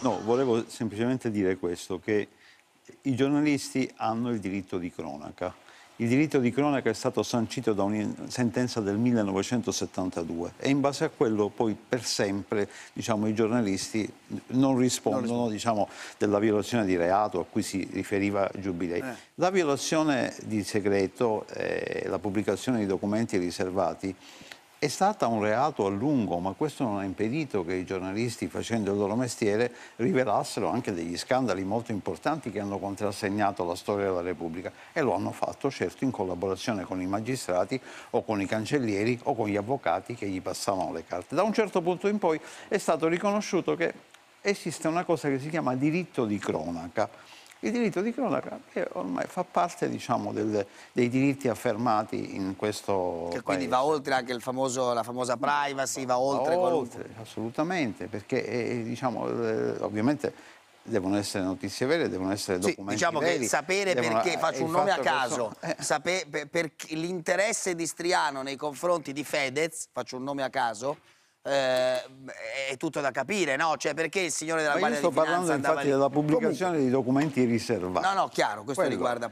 No, volevo semplicemente dire questo, che i giornalisti hanno il diritto di cronaca. Il diritto di cronaca è stato sancito da una sentenza del 1972 e in base a quello poi per sempre diciamo, i giornalisti non rispondono non diciamo, della violazione di reato a cui si riferiva Giubilei. Eh. La violazione di segreto e la pubblicazione di documenti riservati è stata un reato a lungo, ma questo non ha impedito che i giornalisti, facendo il loro mestiere, rivelassero anche degli scandali molto importanti che hanno contrassegnato la storia della Repubblica e lo hanno fatto certo in collaborazione con i magistrati o con i cancellieri o con gli avvocati che gli passavano le carte. Da un certo punto in poi è stato riconosciuto che esiste una cosa che si chiama diritto di cronaca il diritto di cronaca ormai fa parte diciamo, del, dei diritti affermati in questo Che quindi va oltre anche famoso, la famosa privacy, va oltre... Va oltre, assolutamente, perché eh, diciamo, eh, ovviamente devono essere notizie vere, devono essere documenti sì, diciamo veri, che sapere devono, perché, faccio un nome a caso, so, eh. l'interesse di Striano nei confronti di Fedez, faccio un nome a caso, eh, è tutto da capire, no? Cioè perché il signore della Guardia di Finanza sto parlando infatti lì... della pubblicazione Comunque... di documenti riservati. No, no, chiaro, questo quello, riguarda